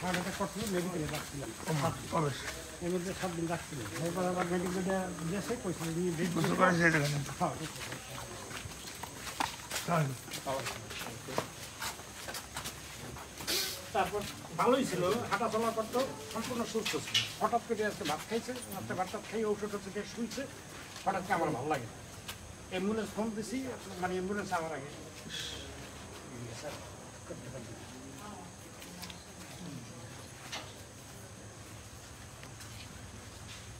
Heart attack করছিল মেডিকেলে রাখছিলাম সাত দিন রাখছিলাম এরপর আবার মেডিকেলে গেছে কইছিল তারপর ভালোই ছিল হাঁটা চলা করতো সম্পূর্ণ সুস্থ হঠাৎ করে আজকে ভাত খাইছে রাত্রে ভাত টাত খেয়ে ঔষধ টষধ খেয়ে হঠাৎ আমার ভালো লাগে অ্যাম্বুলেন্স ফোন দিছি মানে অ্যাম্বুলেন্স আমার আগে।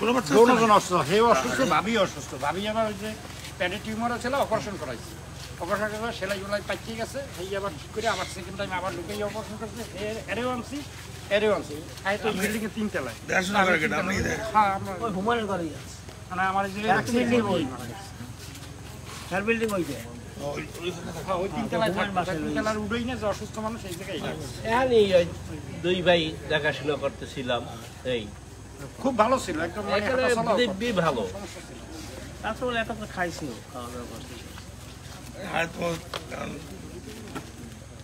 কোনো বাচ্চা দুজন অসুস্থ হে অসুস্থ ভাবি অসুস্থ। ভাবি আমার ওই যে প্যাডে টিউমার ছিল অপারেশন করাইছে। অপারেশন করে সেলাই গুলাই পাইকে গেছে সেই আবার ঠিক করে আবার সেকেন্ড টাইম আবার ঢুকেই অপারেশন করছে। এরেও আনছি এরেও আনছি। বিল্ডিং হ্যাঁ আছে। মানে আমার যে ওই। বিল্ডিং ওই। হ্যাঁ দুই ভাই দেখাশোনা করতেছিলাম এই খুব ভালো ছিল একদম মানে দিব্যি ভালো। তারপরে একটা তো খাইছিল খাওয়া দাওয়া করতে। হয়তো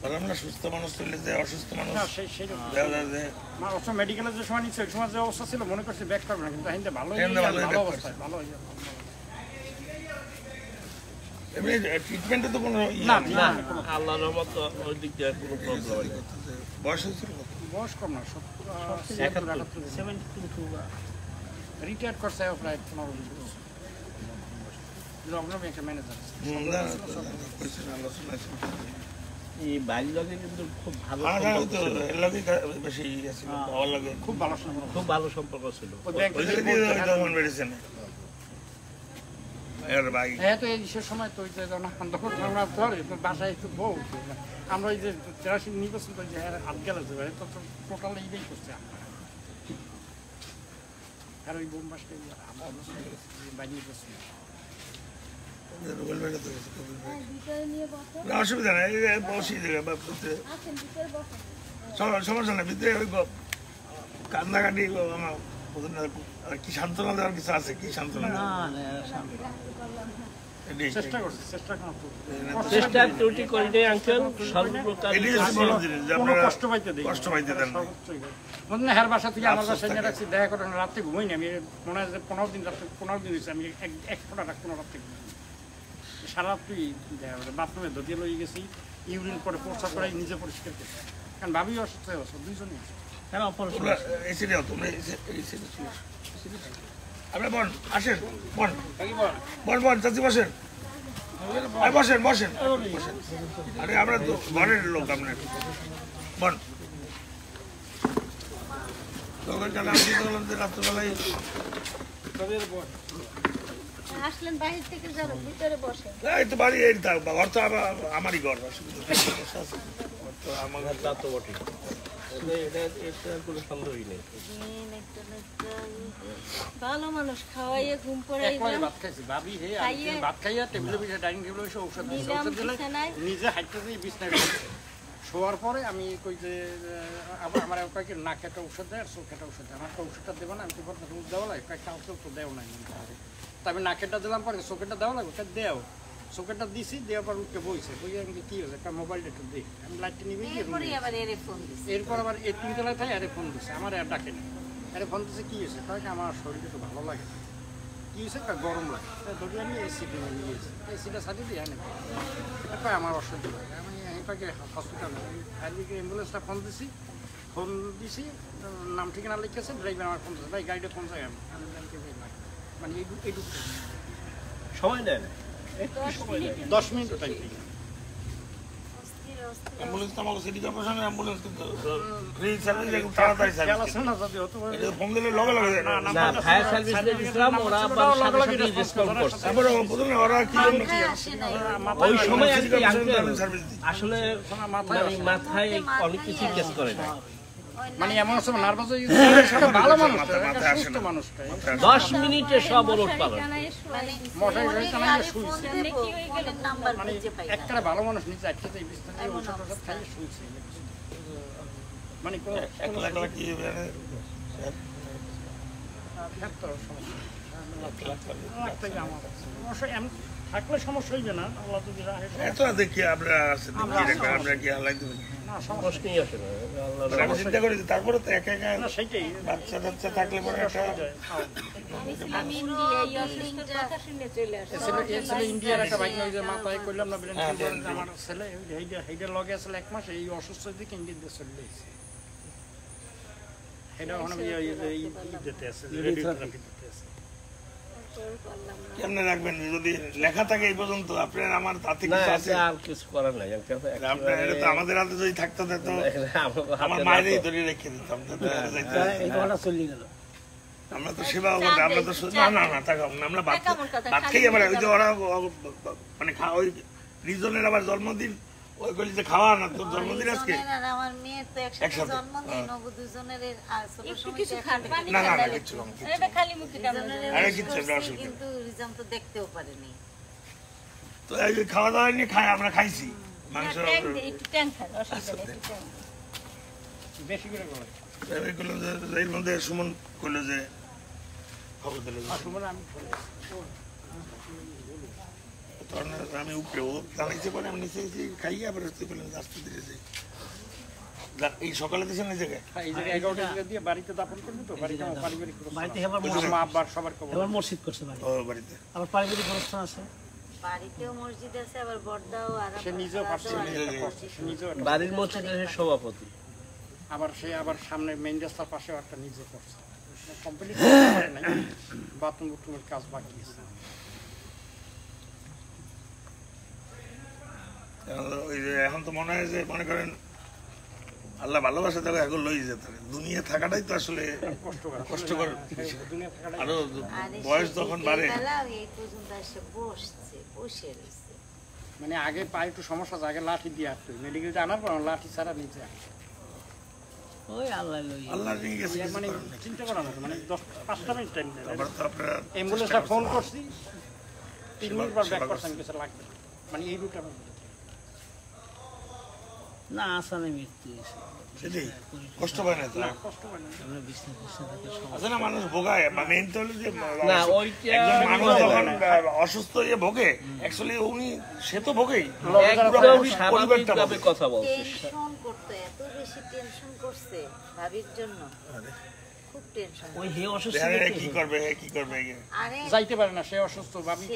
কারণ সুস্থ মানুষ তুললে যে অসুস্থ মানুষ না, সেই সেই দেখা যায় যে আমার অবশ্য মেডিকেলে যে সময় নিচ্ছে ওই সময় যে অবস্থা ছিল মনে করছি ব্যাক করবে না কিন্তু হিন্দে ভালো হয়ে ভালো ভালো এমনি ট্রিটমেন্টে তো কোনো ইয়ে না না আল্লাহর রহমত ওই দিক দিয়ে কোনো প্রবলেম বয়স হয়েছিল? বয়স কম না রিটায়ার করছে প্রায় পনেরো বছর। এই বাড়ির লগে কিন্তু খুব ভালো গা- বেশি ইয়ে ছিল, ভালো লাগে। খুব ভালো সম্পর্ক। খুব ভালো সম্পর্ক ছিল ওই ব্যাংকে ওই জায়গায় দিয়ে ওই তখন বেড়েছে না। এর ভাই। হ্যাঁ তো এই সময় তো ওই যে যখন আন্দোলন আমরা ধরে তো বাসায় একটু বউ আমরা ওই যে তেরাশি নির্বাচন করি যে হ্যাঁ হাত গেলে তো টোটাল এইটাই করছে আমরা। আর ওই বোম বাসটা আমরা গেছে, বসো। অসুবিধা নেই এই বসি। জায়গা বা ভিতরে সমস্যা নেই ভিতরে ওই কান্নাকাটি আমার বোধ হয় না, আর কি সান্ত্বনা দেওয়ার কিছু আছে? কি সান্ত্বনা না দেওয়ার? না শান্তি এটাই। চেষ্টা করছি চেষ্টা করার তো। চেষ্টা আঙ্কেল। সর্বপ্রকার এটাই হচ্ছে বড় জিনিস যে কোনো আপনারা কষ্ট পাইতে দেই কষ্ট পাইতে দেন মনে হয়। বাসা থেকে আমার আফসোস নিয়ে রাখছি দেখা করেন রাত্রে ঘুমাই না আমি মনে হয় যে পনেরো দিন রাত্রে পনেরো দিন হয়েছে আমি এক এক ফোটা রাখ পনেরো রাত্রে সারা রাত্রি দেখা করে বাথরুমে ধতিয়ে লই গেছি ইউরিন করে পোষা করে নিজে পরিষ্কার করছি কারণ ভাবি অসুস্থ হয়ে গেছে দুইজনই কেন অপারেশন আপনারা বন আসেন বন বন বন চাচি বসেন। বসেন বসেন বসেন। আরে আমরা তো ঘরের লোক আপনার। বন রাত্রবেলায় আসলেন বাইরে থেকে ভিতরে বসে এই তো বাড়ি এই ঘর তো আমারই ঘর অসুবিধা আমার ঘর। তা তো বটে এটা এটা এটা কোনো সন্দেহই নেই। দিন একটা না একটা ভালো মানুষ খাওয়াইয়ে ঘুম পড়াই ভাত খাইছি। ভাবি হে ভাত খাইয়া টেবিলে বসে ডাইনিং টেবিলে বসে ঔষধ দিচ্ছে দিলাম ঔষধ দিলে বিছানায়। নিজে হাইটটা দিয়ে বিছনায় শোয়ার পরে আমি কই যে আবার আমার কয়েক নাক একটা ঔষধ দেয় আর চোখ একটা ঔষধ দেয়। আমার একটা ঔষধটা দেবো না আমি তো ওষুধ দেওয়া লাগে। কয়েকটা ঔষধ তো দেও নাই। তা আমি নাকেরটা দিলাম পরে চোখেরটা দেওয়া লাগবে? ওটা দেও। চোখেরটা দিছি দেওয়ার পর উঠে বইছে। বই আমি কি হয়েছে? একটা মোবাইলটা একটু দিই আমি লাইটটা নিবে এরপরে আবার এরে ফোন দিছে। এরপর আবার এই তিনতলায় থাকে আরে ফোন দিচ্ছে আমার আর ডাকে না। আরে ফোন দিচ্ছে কি হয়েছে? কয়েক আমার শরীরটা একটু ভালো লাগে না। কি হয়েছে? কয় গরম লাগে। তা ধরি আমি এসি কিনে নিয়ে গেছি এসিটা সাজিয়ে দিই আনে। তারপর আমার অসহ্য লাগে আমি এটাকে হসপিটালে আজকে অ্যাম্বুলেন্সটা ফোন দিছি ফোন দিছি নাম ঠিকানা লিখেছে ড্রাইভার আমার ফোন দিচ্ছে ভাই গাড়িটা ফোন জায়গায়? আমি আমি কি না। মানে এইটুকু এইটুকু সময় দশ মিনিট দশ মিনিট টাইম অ্যাম্বুলেন্স তো আমাকে সিটি কর্পোরেশনের অ্যাম্বুলেন্স কিন্তু ফ্রি সার্ভিস একদম তাড়াতাড়ি সার্ভিস। আছে না যদি হতো এটা ফোন দিলে লগে লগে না। না ফায়ার সার্ভিস দিয়েছিলাম ওরা আবার সাথে সাথে রেসপন্ড করছে। তারপরে প্রথমে ওরা কি জন্য কি মাথায় ওই সময় আসলে মাথায় মানে মাথায় অনেক কিছু কেস করে না। মানে এমন সময় নার্ভাস হয়ে গেছে ভালো মানুষ মাথায়- আসে সুস্থ না। মানুষটা দশ মিনিটে সব ওলট পালট। মানে ফোনে টানাই গাড়ি শুইছে। মানে খুঁজে পাই না। একটা ভালো মানুষ নিচে একসাথে এই বিস্তারে ঔষধ টোষধ খাইয়ে শুয়েছে মানে কোনো একলা একলা কি মানে, থাকতো সমস্যা এমন থাকলে সমস্যা হইবে না আল্লাহ যদি রাখে এত দেখি আমরা আছে দেখি আমরা কি হালাই দেবেন? না সমস্যা প্রশ্নই আসে না আল্লাহ মানে আমি চিন্তা করি তারপরে তো একা একা বাচ্চা টাচ্চা থাকলে পরে একটা ইন্ডিয়ার একটা বাইক নয় যে মাথায় করলাম না ব্রেন আমার ছেলে এইটা লগে আসলে এক মাস এই অসুস্থ দিকে ইন্ডিয়া দিয়ে চলে গেছে। এটা ওখানে দিতে আছে রেডিওথেরাপি দিতে আছে। কেমনে রাখবেন? যদি লেখা থাকে এই পর্যন্ত আপনার আমার তাতে কিছু আছে? আর কিছু করার নাই আপনার এটা তো আমাদের হাতে যদি থাকতো তো আমার আমার মায়েরই ধরে রেখে দিতাম এই না। ঘটনা চলে গেল। আমরা তো সেবাও করতে আমরা তো না না না আমরা ভাত ভাত খেয়ে আবার ওই যে ওরা ও- মানে ওই রিজনের আবার জন্মদিন ওই খাওয়া না তোর জন্মদিন আজকে? আমার মেয়ের তো একসাথে একসাথে, জন্মদিন নব দুজনের এর, আর ছোট একটু সময় কিছু তো খান একসাথে পানি না না না তাহলে। না, এটা খালি মুখে কেমন আরে wish না, করছি, অসুবিধা নেই। কিন্তু রিজাম তো দেখতেও পারেনি। তো এই খাওয়া দাওয়া নিয়ে খাই আমরা খাইছি। মাংস ট্যাং একটু ট্যাং খান অসুবিধা নেই বেশি করে করে। এইগুলো যে এর মধ্যে সুমন কইলো যে খবর দিল আসলে আমি আমি উপরে ও জানাইছে পরে আমি নিচে আবার হচ্ছে পেলাম এই সকালে দিয়েছেন এই জায়গায়? এই জায়গায় এগারোটা দিয়ে বাড়িতে দাপন করব তো? বাড়িতে আমার পারিবারিক বাড়িতে হেবার মা আব্বার সবার খবর। হেবার মসজিদ করছে বাড়ি ও বাড়িতে। আবার পারিবারিক অনুষ্ঠান আছে? বাড়িতেও মসজিদ আছে আবার বর্দাও আর সে নিজেও পারছে না। একটা করছে, সে নিজেও বাড়ির মসজিদের সভাপতি। আবার সে আবার সামনে মেইন রাস্তার পাশেও একটা নিজে করছে। কমপ্লিট বাথরুম বুথরুমের কাজ বাকি আছে এখন তো ওই যে এখন তো মনে হয় যে মনে করেন আল্লাহ ভালোবাসা দেখো এখন লই যেতে। দুনিয়া থাকাটাই তো আসলে কষ্টকর কষ্টকর আরও বয়স যখন বাড়ে। মানে আগে পায়ে একটু সমস্যা আছে আগে লাঠি দিয়ে আসতো। মেডিকেলটা আনার পর লাঠি ছাড়া নিচে আসে। ওই আল্লাহ আল্লাহ নিয়ে গেছে মানে চিন্তা মতো মানে দশ পাঁচটা মিনিট টাইম অ্যাম্বুলেন্সটা ফোন করছি তিন মিনিট পর ব্যাক সেবা কিছু লাগবে মানে এই রুটে আমি না আসামে মৃত্যু হয়েছে। সেটাই কষ্ট পায় না তো? কষ্ট পাই না। আমরা বিছনা বিছনা থেকে সব না মানুষ ভোগায়। মেন তো হলো যে না ওইটা একজন মানুষ যখন অসুস্থ হয়ে ভোগে অ্যাকচুয়ালি উনি সে তো ভোগেই। একদম পুরো স্বাভাবিক পরিবারটা কথা বলছে। টেনশন করতো এত বেশি টেনশন করছে ভাবির জন্য। খুব টেনশন ওই হে অসুস্থ দেখা যায় দেখে কি করবে হে কি করবে যাইতে পারে না সে অসুস্থ ভাবি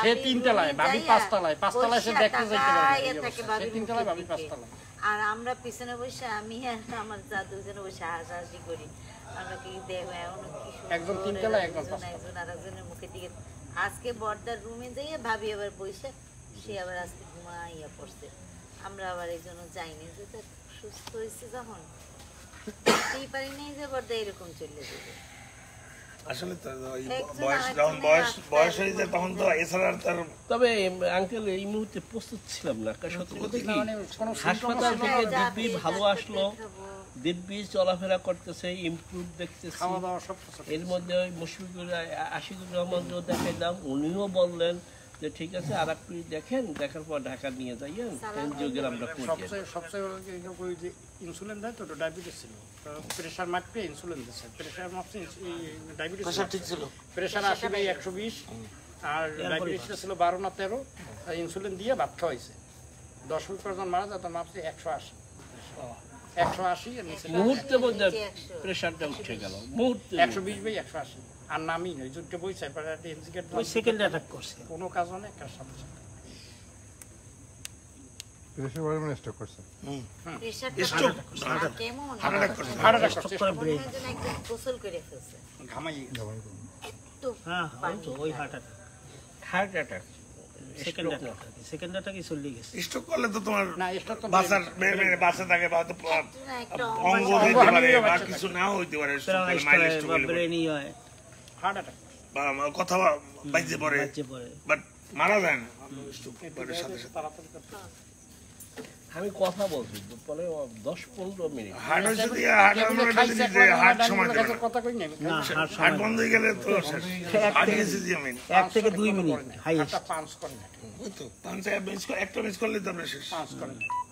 সে তিনতলায় ভাবি পাঁচতলায় পাঁচতলায় সে দেখতে যাইতে পারে। সে তিনতলায় মুখের ভাবি। পাঁচতলায়। আর আমরা পিছনে বসে আমি আর আমার যা দুজনে বসে হাসাহাসি করি। আমরা কি দেখো এমন একজন তিনতলায়, এরা একজন একজন আর একজনের মুখের দিকে। আজকে বর্দার রুমে যাইয়া ভাবি আবার বসে সে আবার আজকে ঘুমাইয়া পড়ছে। আমরা আবার এই জন্য যাইনি যে সুস্থ হয়েছে যখন। বুঝতেই পারি নাই যে বর্দা এরকম চলে যাবে। আসলে তো বয়স যখন বয়স বয়স হয়ে যায় তখন তো এছাড়া তার তবে আঙ্কেল এই মুহূর্তে প্রস্তুত ছিলাম না কারণ সত্যি কথা কি মানে হাসপাতাল থেকে দিব্যি ভালো আসলো দিব্যি চলাফেরা করতেছে ইমপ্রুভ দেখতেছে। এর মধ্যে ওই মুশফিকুর আশিকুর রহমানকেও দেখাইলাম উনিও বললেন যে ঠিক আছে আর একটু দেখেন দেখার পর ঢাকা নিয়ে যাইয়েন এনজিওগ্রামটা করিয়ে সবচেয়ে সবচেয়ে যে ইনসুলিন দেয় তো ডায়াবেটিস ছিল। প্রেশার মাপতে ইনসুলিন দিচ্ছে। প্রেশার মাপতে ডায়াবেটিস ঠিক ছিল। প্রেশার আশি বাই একশো বিশ। আর ডায়াবেটিসটা ছিল বারো না তেরো। ইনসুলিন দিয়ে ভাত খাওয়াইছে। দশ মিনিট পর যখন মারা যায় তখন মাপছে একশো আশি। একশো আশি মুহূর্তের মধ্যে একশো। প্রেশারটা উঠে গেল মুহূর্তে একশো বিশ বাই একশো আশি। আর নামই নয় যুদ্ধে বই চাই একটা ইনজিকেট ওই সেকেন্ড অ্যাটাক করছে। কোনো কাজ নেই কার সাথে সাথে। হার্ট অ্যাটাক তো তো অ্যাটাক সেকেন্ড অ্যাটাক চলে গেছে। স্ট্রোক করলে তো তোমার না এটা তো বাঁচার মেয়ে মেয়ে বাঁচা থাকে বা একটা অঙ্গ হইতে পারে বা কিছু নাও হইতে পারে প্যারালাইজড মাইল স্ট্রোক। ব্রেনই হয়। Heart attack. কথা বাইজে পড়ে। বাট মারা যায় না। সাথে সাথে। আমি কথা বলছি। পরে দশ পনেরো মিনিট। হাট হয়েছে হাট আমরা যে হাট সময় কথা কই না না হাট হাট বন্ধ হয়ে গেলে তো শেষ। হাট গেছে দিয়ে আমি এক থেকে দুই মিনিট একটা পাঁচ করে না তো পাঁচ মিস একটা মিস করলে তো আমরা শেষ। পাঁচ করে না আর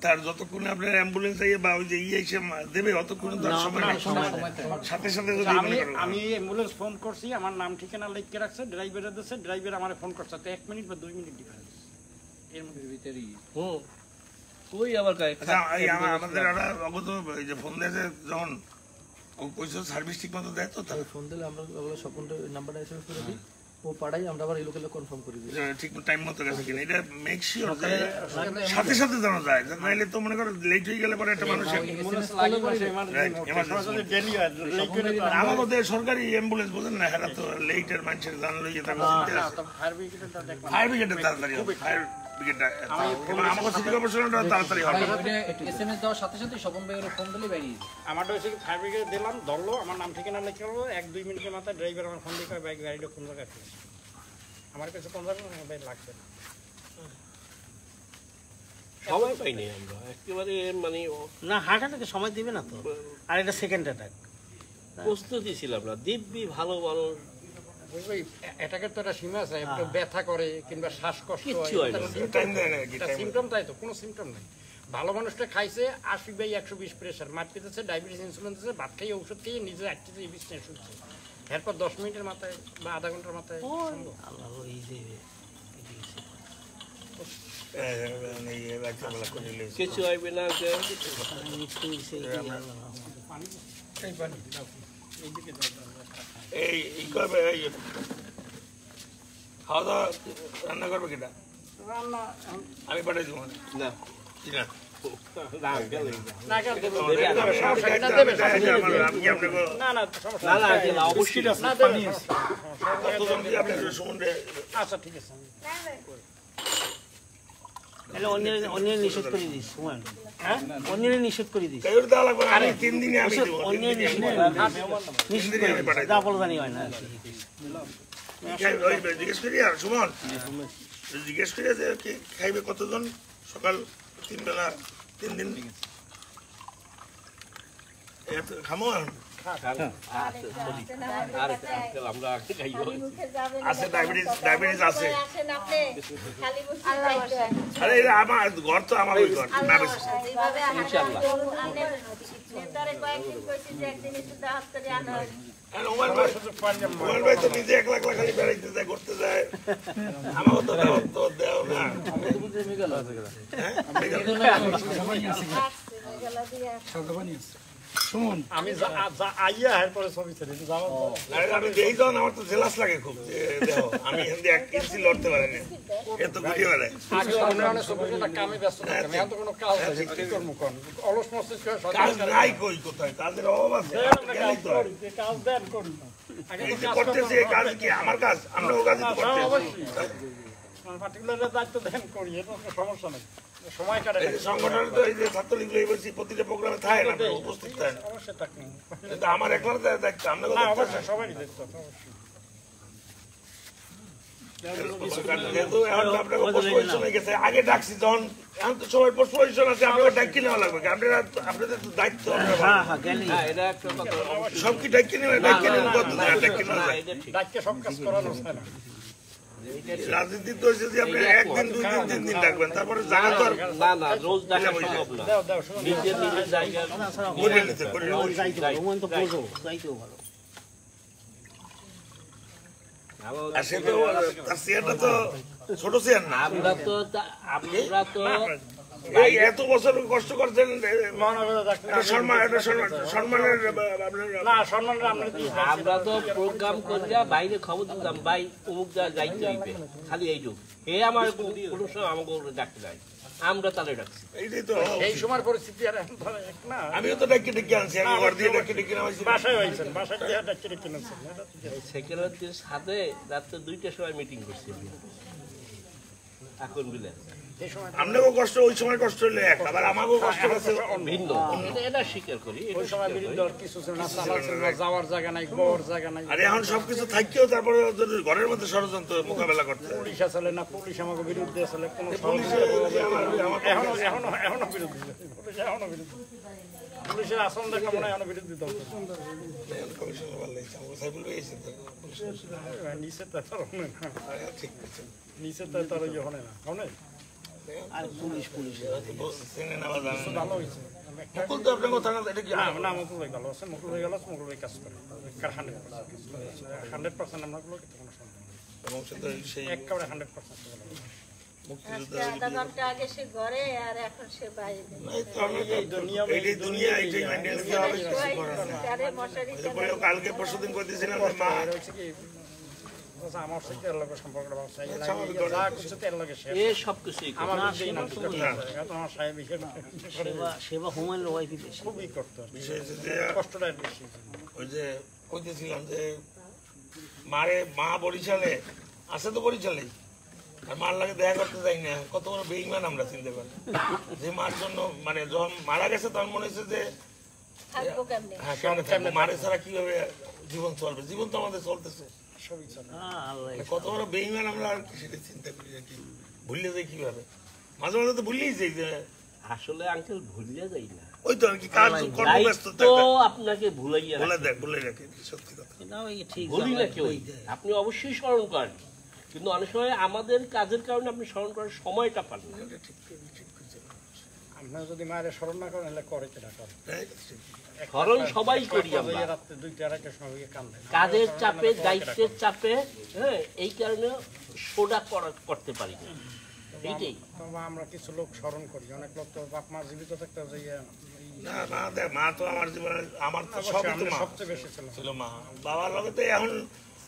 তার যতক্ষণ আপনার অ্যাম্বুলেন্স আইয়ে বা ওই যে ইয়ে এসে দেবে অতক্ষণ তো আর সময় সাথে সাথে যদি আমি আমি অ্যাম্বুলেন্স ফোন করছি আমার নাম ঠিকানা লিখে রাখছে ড্রাইভারের দিচ্ছে ড্রাইভার আমার ফোন করছে। তো এক মিনিট বা দুই মিনিট ডিফারেন্স এর মধ্যে ভিতরেই। হুম ওই আবার আচ্ছা আমা- আমাদের একটা অগত এই যে ফোন দিয়েছে যখন ও কইছো সার্ভিস ঠিক মতো দেয় তো তার ফোন দিলে আমরা ওগুলো স্বপনটা নাম্বারটা এসএমএস করে দিই। ও পাড়াই আমরা আবার এই লোকের কনফার্ম করে দিই। ঠিক টাইম মতো গেছে কিনা এটা মেক শিওর সাথে সাথে জানা যায়। নাইলে তো মনে করো লেট হয়ে গেলে পরে একটা মানুষ হয় তো আর- আমার মধ্যে সরকারি অ্যাম্বুলেন্স বোঝেন না হেরা তো লেটের মানুষের জানা লইয়ে তারপর ফায়ার ব্রিগেডেরটা দেখলাম ফায়ার ব্রিগেডের তাড়াতাড়ি ফায়ার ব্রিগেডটা আমাকে সিটি কর্পোরেশনটা তাড়াতাড়ি হবে। এসএমএস দেওয়ার সাথে সাথে স্বপন ভাইয়ের ফোন দিলে বেরিয়ে আমারটা হচ্ছে ফায়ার ব্রিগেড দিলাম ধরলো আমার নাম ঠিকানা লিখে করব এক দুই মিনিটের মাথায় ড্রাইভার আমার ফোন দিয়ে বাইক গাড়িটা কোন জায়গায় আমার কাছে কোন জায়গায় আমার লাগছে না। সময় পাইনি আমরা একেবারে মানে না হার্ট অ্যাটাকে সময় দিবে না তো। আর এটা সেকেন্ড অ্যাটাক প্রস্তুতি ছিলাম না দিব্যি ভালো মানুষ ওই অ্যাটাকের তো একটা সীমা আছে একটু ব্যথা করে কিংবা শ্বাসকষ্ট হয় সিমটম তাই তো কোনো সিমটম নেই। ভালো মানুষটা খাইছে আশি বাই একশো বিশ প্রেশার মার পেতেছে ডায়াবেটিস ইনসুলিন দিচ্ছে ভাত খাইয়ে ওষুধ খেয়ে নিজে একটিতে এই শুনছে। এরপর দশ মিনিটের মাথায় বা আধা ঘণ্টার মাথায় এই কিছু হইবে না যে মিক্স করে দিছে এই এই করবে এই খাওয়া দাওয়া রান্না করবে কিটা রান্না আমি পাঠাই দেবো না না অবশ্যই আচ্ছা ঠিক আছে অন্যের অন্যের নিষেধ করে দিস হুমান হ্যাঁ? অন্যের নিষেধ করে দিস। অন্যের নিষেধ করে যা বলো জানি হয় না। জিজ্ঞেস করি আর সুমন। জিজ্ঞেস করি যে খাইবে কতজন? সকাল তিন বেলা তিন দিন। খামো আর? আছে ডায়াবেটিস ডায়াবেটিস আছে। আসেন আপনি খালি বসে খাইতে হয়। আরে এটা আমার ঘর তো আমার ওই ঘর না। বেশি যেভাবে ইনশাআল্লাহ নেতারে কয়েকদিন কইছি যে একদিন একটু দাওয়াত করে আনো আর ওমর ভাই ওমর ভাই তো? নিজে এক লাখ লাখ খালি বেড়াইতে যায় ঘুরতে যায় আমাকে তো দাও তো দেও না হ্যাঁ? আমি আইয়া এরপরে ছবি ছেড়ে যাওয়ার আমি দেখি যখন আমার তো জেলাস লাগে খুব দেখো আমি হিন্দি এক ইঞ্চি লড়তে পারি না। এত ঘুরিয়ে বেড়ায় আগে অন্য ছবি ছিল, কামে ব্যস্ত থাকতাম, এখন তো কোনো কাজ নেই, কি করব কোন? অলস মস্তিষ্ক হয়ে কাজ নাই কই কোথায় কাজের অভাব আছে হয়। কাজ দেন করুন আগে তো করতেছি এই কাজ কি আমার কাজ? আমরা ও কাজই তো করতে পার্টিকুলার দায়িত্ব দেন করি এটা সমস্যা নেই। সময় কাটে এই তো এই যে ছাত্রলীগ লই প্রতিটা প্রোগ্রামে থাকে না উপস্থিত থাকেন অবশ্যই থাকবেন কিন্তু আমার একলার দায়িত্ব আমরা না অবশ্যই সবারই দায়িত্ব অবশ্যই। যেহেতু এখন আপনাকে পোস্ট পজিশন গেছে আগে ডাকছি যখন এখন তো সবাই পোস্ট পজিশন আছে আপনাকে ডাকি নেওয়া লাগবে? আপনারা আপনাদের তো দায়িত্ব হ্যাঁ হ্যাঁ গেলি হ্যাঁ এটা একটা কথা। সব কি ডাকি নেবে ডাকি নেবে কত ডাকি নেওয়া যায় সব কাজ করানো রাজনীতি তো হচ্ছে যে আপনি একদিন দুই দিন তিন দিন ডাকবেন তারপরে জায়গা তো না না রোজ দেখা সম্ভব না। দাও দাও শুনুন নিজের নিজের জায়গা করে নিতে করে নিতে। যাইতে পারো হুমান তো বোঝো যাইতেও ভালো আর সে তো তার চেয়ারটা তো ছোট চেয়ার না। আমরা তো আমরা তো এই এত বছর কষ্ট করছেন সম্মানের না আমরা তো প্রোগ্রাম করিয়া বাইরে খবর দিতাম ভাই অমুক যাইতে হইবে খালি এইটুক এ আমার কোনো সময় আমাকে ডাকতে যায় আমরা তাহলে ডাকছি। এই সময় পরিস্থিতি আর এখন না। আমিও তো ডাকি ডেকে আনছি আমি ঘর দিয়ে ডাকি ডেকে নামাইছি। বাসায় হয়েছেন বাসায় দিয়ে ডাক্তার কিনেছেন এটা সেক্রেটারির সাথে রাত্রে দুইটার সময় মিটিং করছি এখন বিলে আপনাকেও কষ্ট ওই সময় কষ্ট হইলে এক আবার আমাকেও কষ্ট হচ্ছে ভিন্ন। এটা স্বীকার করি ওই সময় বিরুদ্ধে আর কিছু ছিল না চালার ছিল না যাওয়ার জায়গা নাই বর জায়গা নাই। আর এখন সবকিছু থাকতেও তারপরে ঘরের মধ্যে ষড়যন্ত্র মোকাবেলা করতে। পুলিশ আসলে না পুলিশ আমাকে বিরুদ্ধে আসলে কোনো পুলিশে এখনও এখনও এখনও বিরুদ্ধে। পুলিশ এখনও বিরুদ্ধে। পুলিশের আসন দেখা মনে হয় এখনও বিরুদ্ধে দল নিচে তো তার নিচে তো তার ইয়ে হনে না। আর পুলিশ পুলিশ ভালো হয়েছে মুকুল তো আপনার কথা এটা কি না না মুকুল হয়ে গেল আছে মুকুল হয়ে গেল মুকুল হয়ে কাজ করে হান্ড্রেড পার্সেন্ট হান্ড্রেড পার্সেন্ট আমরা কোনো এবং সে সেই একেবারে হান্ড্রেড পার্সেন্ট কালকে পরশু করতেছিলাম মা আমার সাথে এর লগে সম্পর্ক ব্যবস্থা স্বাভাবিক যা কিছু তেল লাগে এ সব কিছুই আমার বিরুদ্ধেই নাটক করতে হবে। এখন আমার সাহেব সেবা সেবা হুমায়ুন ওয়াইফই বেশি খুবই করতে হবে। বিষয় হচ্ছে যে কষ্টটা বেশি। ওই যে কইতেছিলাম যে মারে মা বরিশালে আছে তো বরিশালেই। আর মার লাগে দেখা করতে যাই না। কত বড় বেইমান আমরা চিনতে পারি। যে মার জন্য মানে যখন মারা গেছে তখন মনে হচ্ছে যে হ্যাঁ মারে ছাড়া কীভাবে জীবন চলবে? জীবন তো আমাদের চলতেছে। সবই মানে কত বড় বেইমান আমরা আর কি সেটা চিন্তা করি আর কি? ভুললে যাই কীভাবে? মাঝে মাঝে তো ভুললেই যাই যে আসলে আঙ্কেল ভুলিয়া যাই না। ওই তো আর কি কাজ কর্মব্যস্ত দায়িত্ব আপনাকে ভুলাইয়া বলে দেখ বলে রাখে সত্যি কথা। এটা ওই ঠিক ভুলি না কেউ আপনি অবশ্যই স্মরণ করেন। কিন্তু অনেক সময় আমাদের কাজের কারণে আপনি স্মরণ করার সময়টা পান না। ঠিক। আপনার যদি মায়ের স্মরণ না করেন তাহলে করে কেনা করে হ্যাঁ, এটা ঠিক। স্মরণ সবাই করি আমরা রাত্রে দুইটা আড়াইটার সময় কান্দে কাজের চাপে দায়িত্বের চাপে হ্যাঁ এই কারণে সোডা করতে পারি না আমরা কিছু লোক স্মরণ করি অনেক লোক তো বাপ মা জীবিত থাকতে যে না মা দেখ মা তো আমার জীবনে আমার তো সবই তো আমরা মা সবচেয়ে বেশি ছিল ছিল মা বাবার লগে তো এখন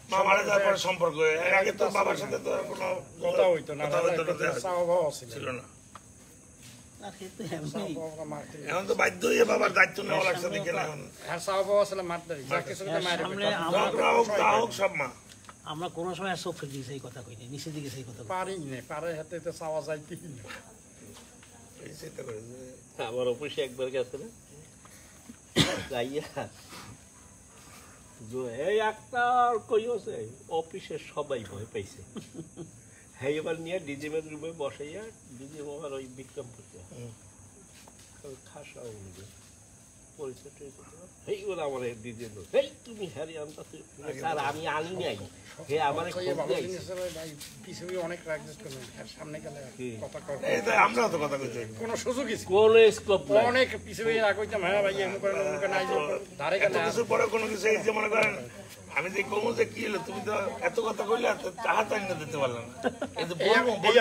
মা মারা যাওয়ার পরে সম্পর্ক এর আগে তো বাবার সাথে তো কোনো কথা হইতো না কথা হইতো না ছিল না আর সে তো এমনি বাবা মারতে এখন তো বাধ্য হয়ে বাবার দায়িত্ব নেওয়া লাগছে দেখে এখন? আর চাওয়া পাওয়া ছিল মারতে যা কিছু তো মায়ের সামনে পেটে। আমার সব মা। কোনো সময় চোখের দিকে সেই কথা কইনি নিচের দিকে সেই কথা পারি না পারে হাতে তো চাওয়া যাইতেই না। এই চিন্তা করে যে আমার অফিসে একবার গেছে না? যাইয়া যে, এই আক্তার কই আছে অফিসে সবাই ভয় পাইছে। এবার নিয়ে ডিজিমের রুমে বসাইয়া ডিজিম আমার ওই বিক্রম করছে খাসা অনুযায়ী পরিচয় তুমি হ্যারি আনতা স্যার আমি আনি নাই হে আমার অনেক সামনে গেলে কথা তো কথা কোনো কোন স্কোপ অনেক পিছনে রাগ হ্যাঁ ভাই এমন করে এমন করে নাই যে ধারে গেলে কিছু পরে কোনো কিছু এই যে মনে করেন আমি যে কমু যে কি হলো তুমি তো এত কথা কইলে তো চাহা তাই না দিতে পারলাম এই যে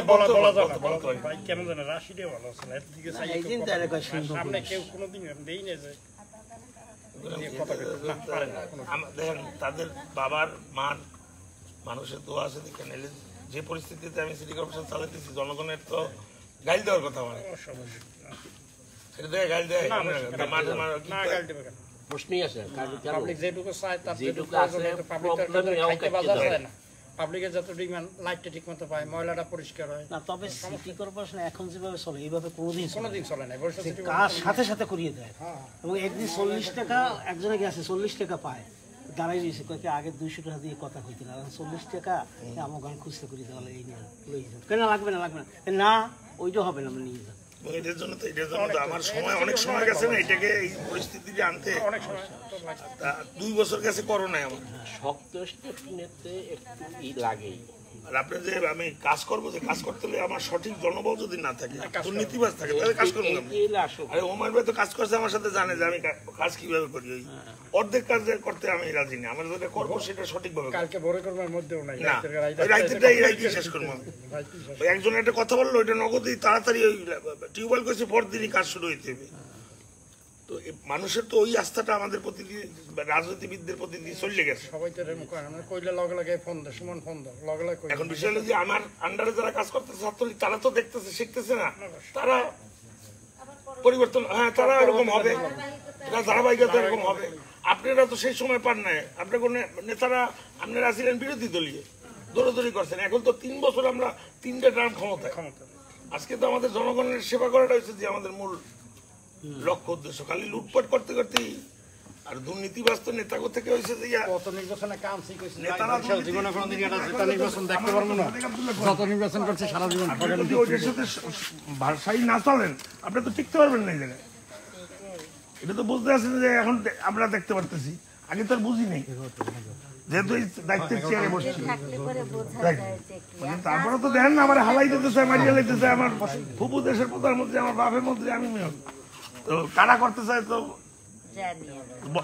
বলা বলা বলা। ভাই কেমন জানে রাশিটাই ভালো আছে না সামনে কেউ কোনোদিন দেই না যে নিয়ে কথা কইতে না পারে না কোনো আম- দেখেন তাদের বাবার মার মানুষের দোয়া আছে যে পরিস্থিতিতে আমি সিটি কর্পোরেশন চালাতেছি জনগণের তো গাইল দেওয়ার কথা মানে। সেটা দেখে গাইল দেয় না, আমরা- না, মাঠে মারা- কি না করে? গাল দেবে কেন? প্রশ্নই আছে পাবলিক যেটুকু চায় তার যেটুকু আছে, পাবলিকের যত ডিমান্ড লাইটটা ঠিক মতো পায় ময়লাটা পরিষ্কার হয়। না তবে সিটি কর্পোরেশন এখন যেভাবে চলে এইভাবে কোনোদিন কোনোদিন চলে না কাজ সাথে সাথে করিয়ে দেয়। হ্যাঁ। এবং একদিন চল্লিশ টাকা একজনে গেছে চল্লিশ টাকা পায়। দাঁড়াই রয়েছে কয়েকে আগে দুইশো টাকা দিয়ে কথা হইতে না চল্লিশ টাকা আমার গান খুঁজতে করি তাহলে এই নিয়ে কেন লাগবে না লাগবে না? না ওইটা হবে না আমরা নিয়ে যান এটার জন্য তো এটার জন্য তো আমার সময় অনেক সময় গেছে না এটাকে এই পরিস্থিতিতে আনতে। অনেক সময় তা দুই বছর গেছে করোনায় আমার। শক্ত স্টেপ একটু ই লাগেই। আর আপনি যে আমি কাজ করব যে কাজ করতে হলে আমার সঠিক জনবল যদি না থাকে দুর্নীতিবাজ থাকে তাহলে কাজ করব আরে ওমার ভাই তো কাজ করছে আমার সাথে জানে যে আমি কাজ কীভাবে করি ওই। অর্ধেক কাজ করতে আমি রাজি না। আমার যেটা করব সেটা সঠিকভাবে। কালকে ভোরে করবার মধ্যেও নাই। না রাইতের রাইতে- ওই রাইতেটা এই রাইতেই শেষ করব আমি। একজন একটা কথা বলল ওইটা নগদেই তাড়াতাড়ি ওই টিউবওয়েল করেছে পরদিনই কাজ শুরু হইতে হবে। তো মানুষের তো ওই আস্থাটা আমাদের প্রতি রাজনীতিবিদদের প্রতি চলে গেছে। সবাই তো এরকম করে না কইলে লগে লগে ফোন দে সুমন ফোন দাও লগে লগে এখন বিষয় হলো যে আমার আন্ডারে যারা কাজ করতেছে ছাত্রলীগ তারা তো দেখতেছে শিখতেছে না। তারা পরিবর্তন হ্যাঁ তারা এরকম হবে। ধারাবাহিকতা এরকম হবে। আপনারা তো সেই সময় পান নাই। আপনার কোন নেতারা আপনারা ছিলেন বিরোধী দলীয় দৌড়াদৌড়ি করছেন। এখন তো তিন বছর আমরা তিনটে টার্ম ক্ষমতায়। ক্ষমতা আজকে তো আমাদের জনগণের সেবা করাটা হচ্ছে যে আমাদের মূল লক্ষ্য উদ্দেশ্য খালি লুটপাট করতে করতেই। আর দুর্নীতিবাস্ত নেতা থেকে হয়েছে যে কত নির্বাচনে কামসি করছে নেতারা দুর্নীতি- জীবনে কোনোদিন এটা জেতা নির্বাচন দেখতে পারব না। যত নির্বাচন করছে সারা জীবন আপনি যদি ওইটার সাথে স- স- না চলেন আপনি তো টিকতে পারবেন না এই জায়গায়। এটা তো বুঝতে পারছেন যে এখন আমরা দেখতে পারতেছি। আগে তো আর বুঝি নেই। যেহেতু এই দায়িত্বের চেয়ারে বসছি। থাকলে পরে বোঝা Right. যায় যে কি মানে তারপরে তো দেখেন না আমার হালাই দিতেছে মারিয়ে লাইতেছে আমার ফুপু দেশের প্রধানমন্ত্রী আমার বাপের মন্ত্রী আমি মেয়র। তো কারা করতে চায় তো?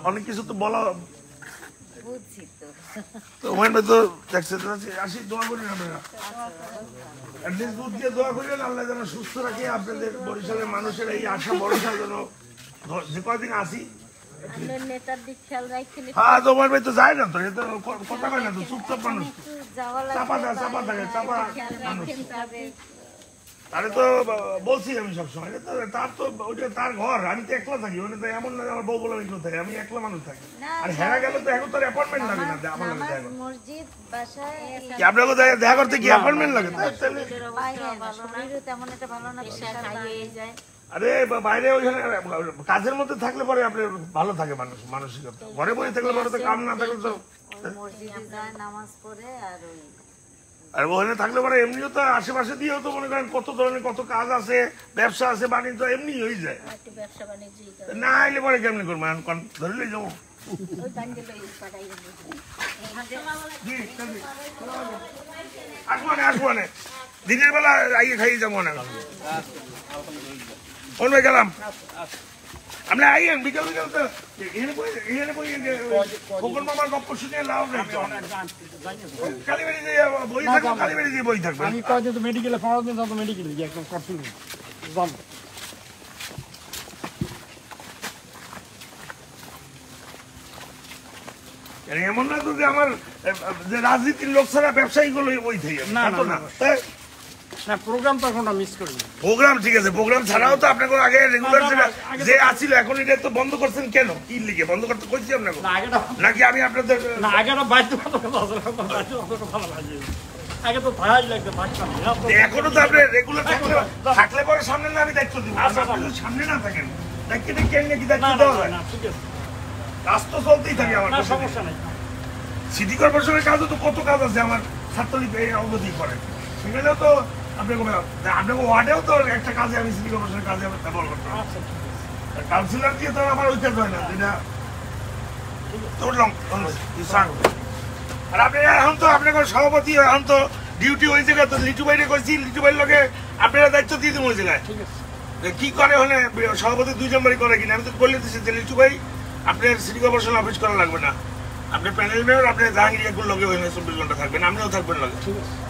অনেক কিছু তো বলা তো। ভাই তো দেখছে আসি দোয়া করি আপনারা। অ্যাটলিস্ট দুধ দিয়ে আল্লাহ যেন সুস্থ রাখে আপনাদের বরিশালের মানুষের এই আশা ভরসা যেন যে কয়দিন আসি। হ্যাঁ তো হুমায়ুন ভাই তো যায় না তো এ তো কথা কয় না তো চুপচাপ মানুষ। চাপা চাপা থাকে চাপা মানুষ। আরে তো বলছি আমি সবসময় তো তার তো ওইটা তার ঘর আমি তো একলা থাকি তো এমন না আমার বউ বলে একলা থাকি আমি একলা মানুষ থাকি। আর হেরা গেলে তো এখন তোর অ্যাপয়েন্টমেন্ট লাগে না আমার লাগে নামাজ মসজিদ বাসায় কি আপনাকে দেখা দেখা করতে কি অ্যাপয়েন্টমেন্ট লাগে? তাহলে বাইরে শরীরও তেমন একটা ভালো না প্রেশার হয়ে যায়। আরে বাইরে ওইখানে কাজের মধ্যে থাকলে পরে আপনি ভালো থাকে মানুষ মানসিকতা। ঘরে বসে থাকলে পরে তো কাম না থাকলে তো মসজিদে যায় নামাজ পড়ে আর ওই আর ওখানে থাকলে পরে এমনিও তো আশেপাশে দিয়েও তো মনে করেন কত ধরনের কত কাজ আছে ব্যবসা আছে বাণিজ্য এমনি হয়ে যায়। না আইলে পরে কেমনি করব? ধরলে যাব। আসব না আসব না। দিনের বেলা আইয়ে খাইয়ে যাব না অন্য গেলাম। আইয়েন বিকেল বিকেল তো। এখানে বই এখানে বই খোকন মামার গপ্প শুনে লাভ নেই কালীবাড়ি যে বই থাকব কালীবাড়ি দিয়ে বই থাকবে। আমি তো মেডিকেলে পনেরো দিন তো মেডিকেলে গিয়ে একদম মানে এমন না তো যে আমার যে রাজনীতির লোক ছাড়া ব্যবসায়ী গুলো ওই থেকে না, তো না, না প্রোগ্রাম তো এখন মিস করি প্রোগ্রাম ঠিক আছে প্রোগ্রাম ছাড়াও তো আপনাকে আগে রেগুলার যে আছিল এখন এটা তো বন্ধ করছেন কেন? কি লিখে বন্ধ করতে কইছি আপনাকে। নাকি আমি আপনাদের না আগেটা আগে তো ভাই লাগতো এখনও তো আপনি রেগুলার থাকলে থাকলে পরে সামনে না আমি দায়িত্ব দিব। সামনে না থাকেন। দায়িত্ব নিয়ে কেন নাকি না দায়িত্ব দেওয়া না, না ঠিক আছে। কাজ তো চলতেই থাকে আমার সমস্যা নাই। সিটি কর্পোরেশনের কাজও তো কত কাজ আছে? আমার ছাত্রলীগ অবধি করে। সেখানেও তো আপনাকে আপনাকে ওয়ার্ডেও তো একটা কাজে আমি সিটি কর্পোরেশনের কাজে আমি ব্যবহার আচ্ছা কাউন্সিলর দিয়ে তো আমার হয় না যেটা আর আপনি এখন তো আপনাকে সভাপতি এখন তো ডিউটি ওই জায়গায় তো লিটু বাইরে করছি লিটু বাইরের লোকে আপনারা দায়িত্ব দিয়ে দেবো ওই জায়গায়। কি করে হলে সভাপতি দুই নম্বরই করে কিনা? আমি তো বলে দিচ্ছি যে লিটু ভাই আপনার সিটি কর্পোরেশন অফিস করা লাগবে না। আপনি প্যানেল মেয়র আপনি জাহাঙ্গীর লগে হয়ে চব্বিশ ঘণ্টা থাকবেন আপনিও থাকবেন লগে। ঠিক আছে।